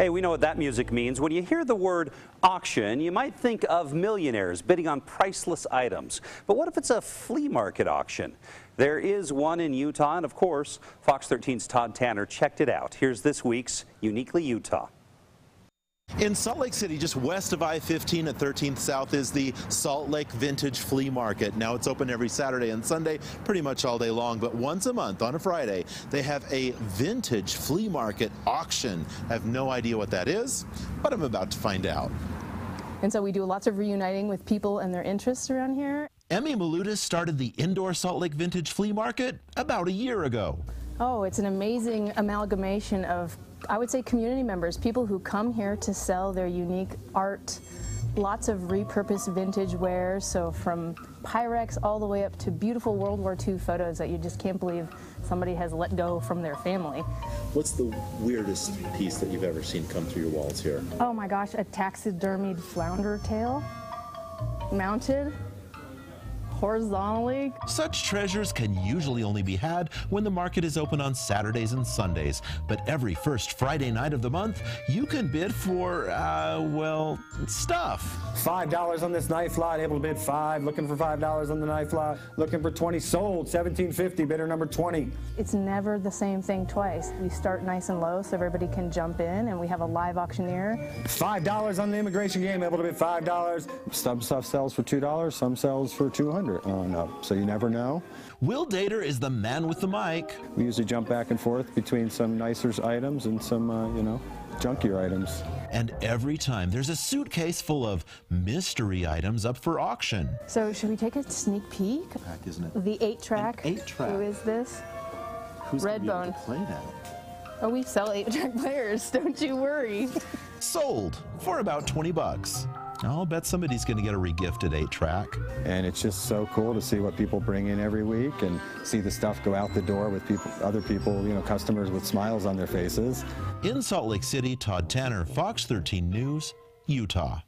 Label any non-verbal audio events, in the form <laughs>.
Hey, we know what that music means. When you hear the word auction, you might think of millionaires bidding on priceless items. But what if it's a flea market auction? There is one in Utah, and of course, Fox 13's Todd Tanner checked it out. Here's this week's Uniquely Utah. In Salt Lake City, just west of I-15 at 13th South, is the Salt Lake Vintage Flea Market. Now it's open every Saturday and Sunday, pretty much all day long, but once a month on a Friday, they have a vintage flea market auction. I have no idea what that is, but I'm about to find out. And so we do lots of reuniting with people and their interests around here. Emmy Malutis started the indoor Salt Lake Vintage Flea Market about a year ago. Oh, it's an amazing amalgamation of, I would say, community members, people who come here to sell their unique art, lots of repurposed vintage wares, so from Pyrex all the way up to beautiful World War II photos that you just can't believe somebody has let go from their family. What's the weirdest piece that you've ever seen come through your walls here? Oh my gosh, a taxidermied flounder tail mounted horizontally. Such treasures can usually only be had when the market is open on Saturdays and Sundays, but every first Friday night of the month, you can bid for, uh, well, stuff. $5 on this knife lot, able to bid 5 looking for $5 on the knife lot, looking for 20 sold, 1750 bidder number 20. It's never the same thing twice. We start nice and low so everybody can jump in, and we have a live auctioneer. $5 on the immigration game, able to bid $5. Some stuff sells for $2, some sells for 200 on up, so you never know. Will Dater is the man with the mic. We usually jump back and forth between some nicer items and some, uh, you know, junkier items. And every time there's a suitcase full of mystery items up for auction. So should we take a sneak peek? Fact, isn't it? The eight track. An eight track. Who is this? Who's Redbone. play that? Oh, we sell eight track players. <laughs> Don't you worry. Sold for about 20 bucks. I'll bet somebody's going to get a regifted 8 track. And it's just so cool to see what people bring in every week and see the stuff go out the door with people, other people, you know, customers with smiles on their faces. In Salt Lake City, Todd Tanner, Fox 13 News, Utah.